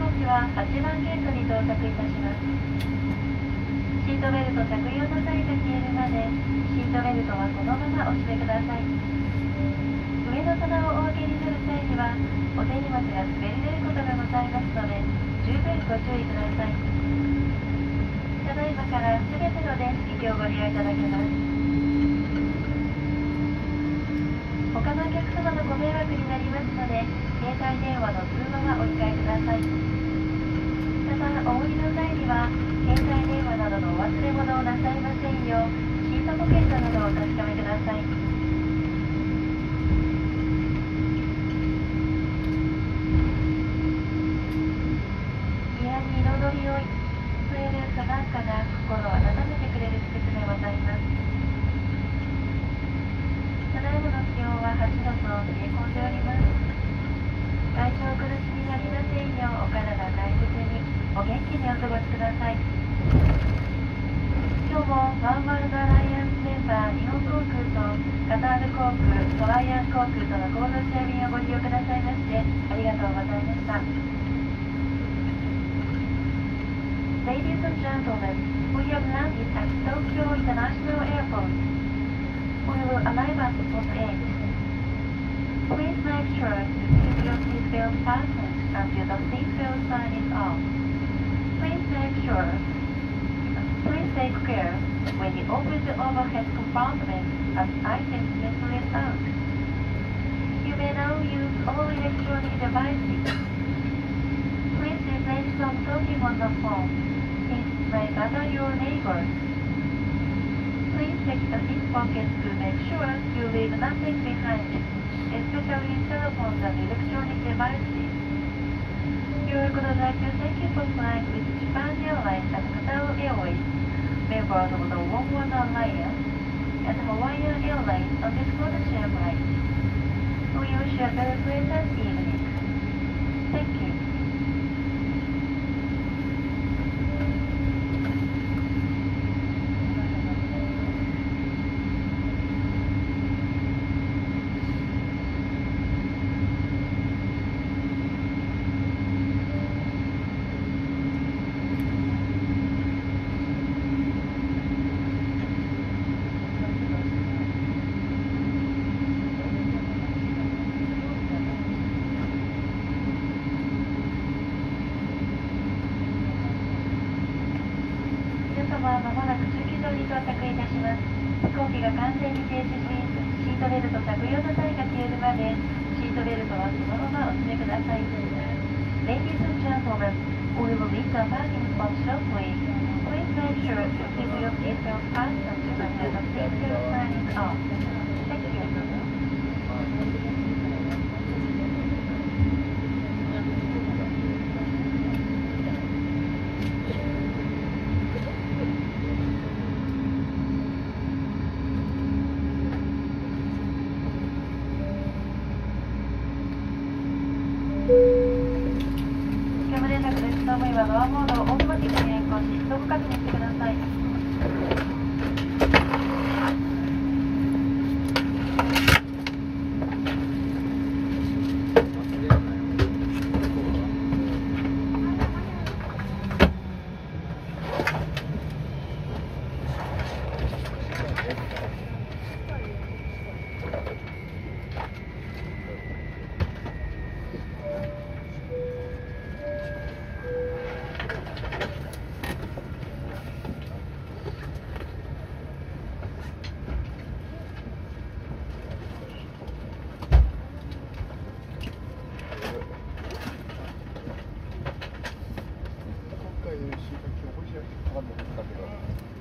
行機は8番ゲートに到着いたします。シートベルト着用の際が消えるまでシートベルトはそのままお締めください。上の棚をお上げになる際にはお手荷物が滑り出ることがございますので十分ご注意ください。ただいまから全ての電子機器をご利用いただけます。他のお客様のご迷惑になりますので携帯電話の通話はお控えください。またお降りの際には携帯電話などのお忘れ物をなさいませんようシートポケットなどをお確かめください。部屋に彩りを添える花壇花が心を温めてくれる施設でございます。ただいまの気温は8度と冷え込んでおります。体調苦しみなりませんようお体大切にお元気にお過ごしください今日もワンワールドアライアンスメンバー日本航空とカタール航空トライアン航空との合同チェア便をご利用くださいましてありがとうございました Ladies and gentlemen, we have landed at Tokyo International Airport. We will arrive at spot 8. Please make sure to keep your seatbelt fastened until the seatbelt sign is off. Please make sure. Please take care when you open the overhead compartment as items may slip out. You may now use all electronic devices. Please refrain from talking on the phone. It may bother your neighbors. Please check the seat pockets to make sure you leave nothing behind. Especially cell phones and electronic devices. Europe would like to thank you for flying with Japan Airlines and Qatar Airways, members of the One Alliance, and Hawaiian Airlines on this codeshare flight. We wish you a very pleasant evening. Thank you. We will be diverting from shortly. Please make sure to keep your seatbelt fastened and the set of safety signs off. 務連絡です。ドアモードをオートマティックに変更し、ストップ確認してください。 시작해 보시죠. 한번 부탁드립니다.